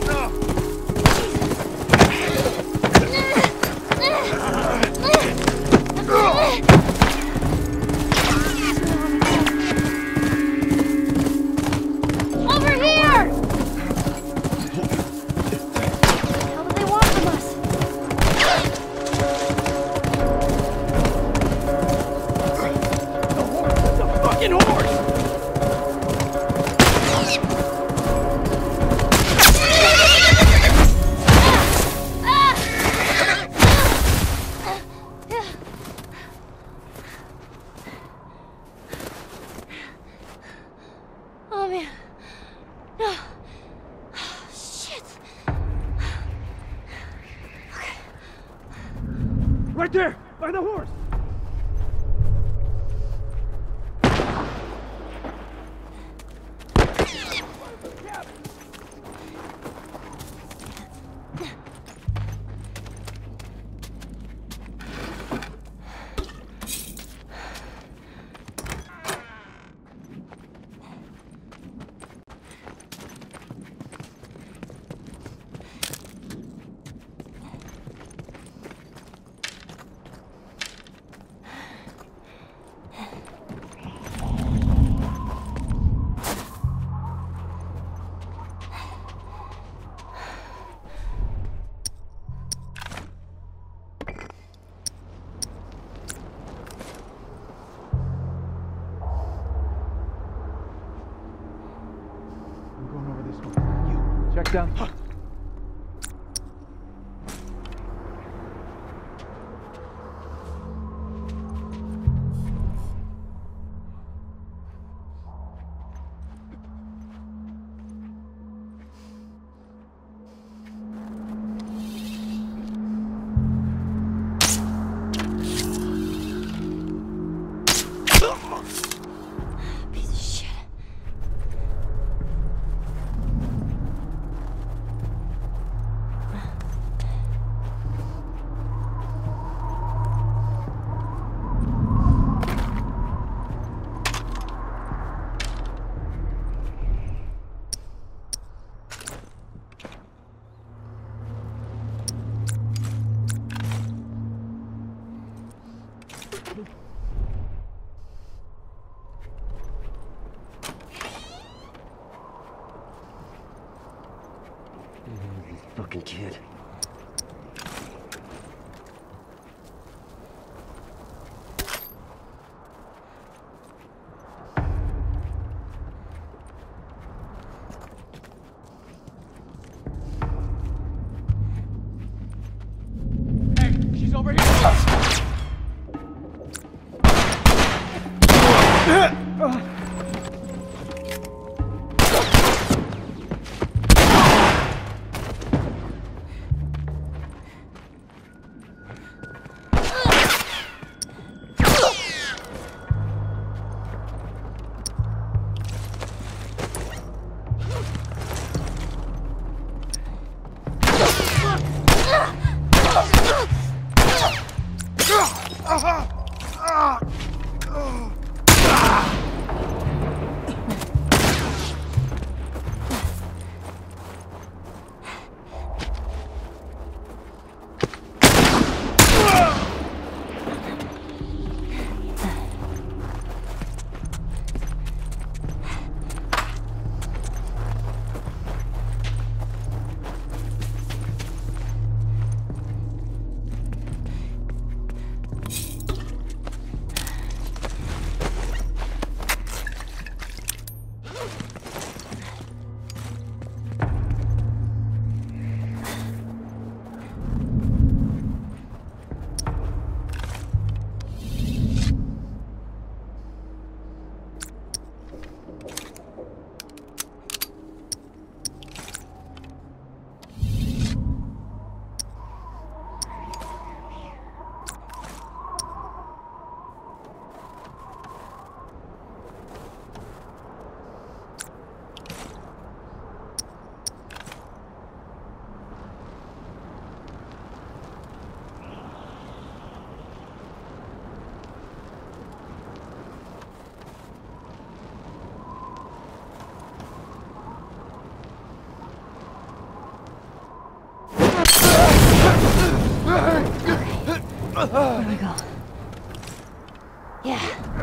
站住 down.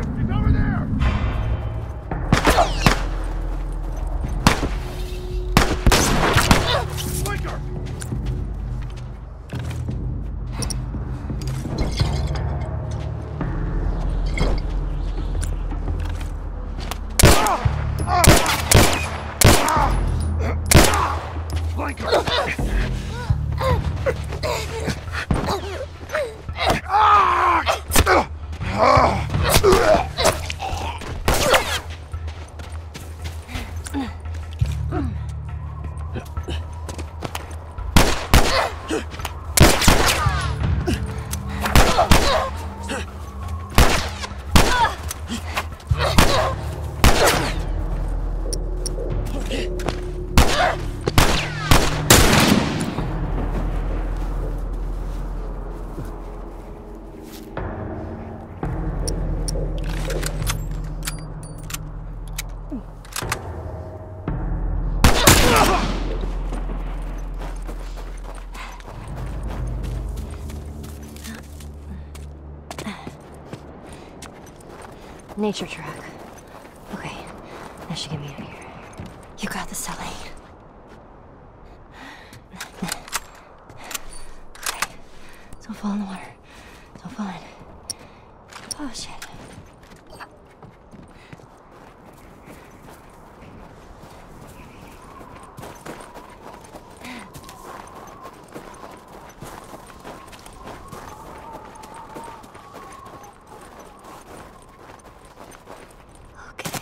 Давай! Nature track. Okay, that should get me out of here. You got this, Sally. Okay, don't fall in the water. Don't fall in. Oh, shit. Okay.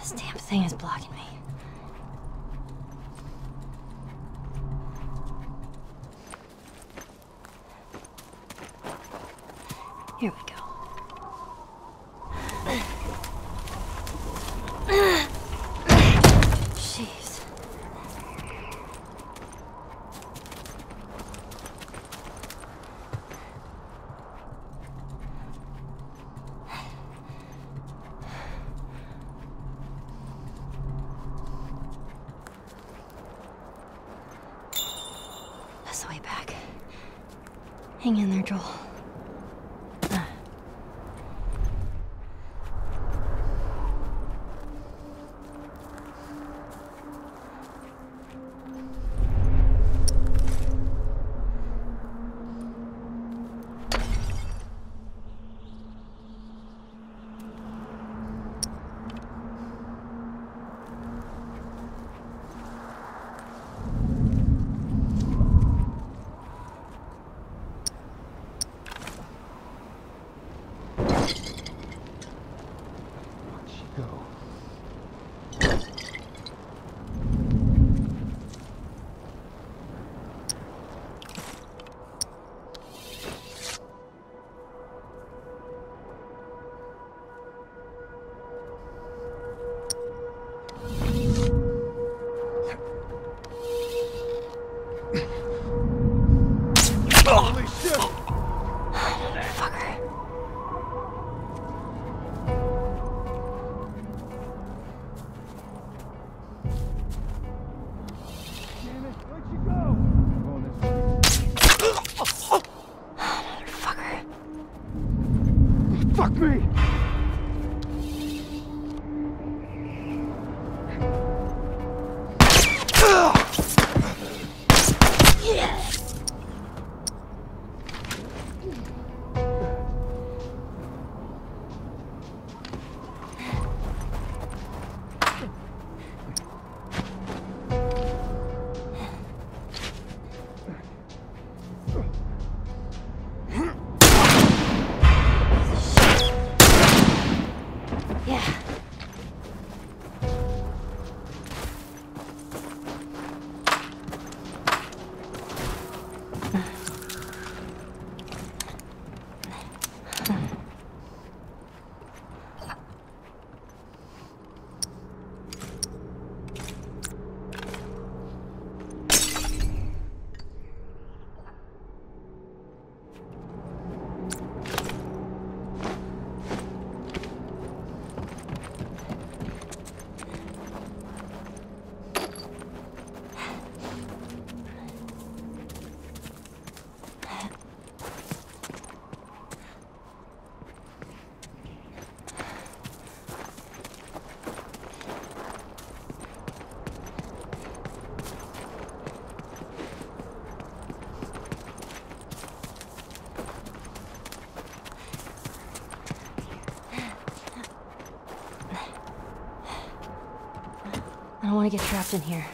This damn thing is blocking me. Here we go. Back. Hang in there, Joel. Fuck me! I don't want to get trapped in here.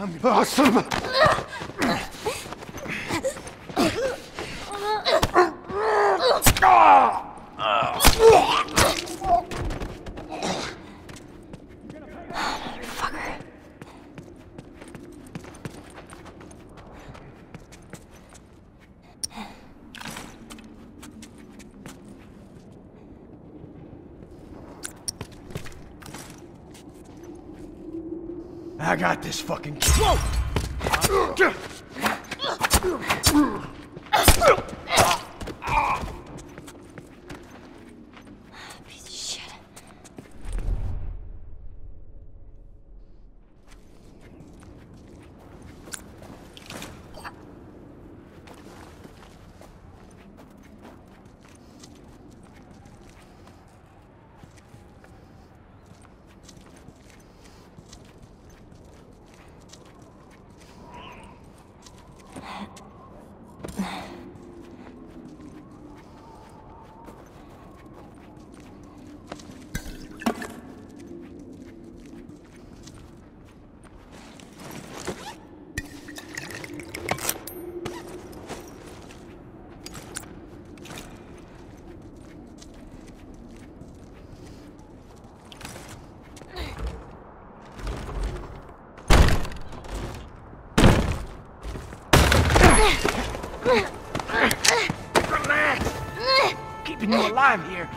عمي على got this fucking. Whoa! 唉 Relax. Keeping you alive here.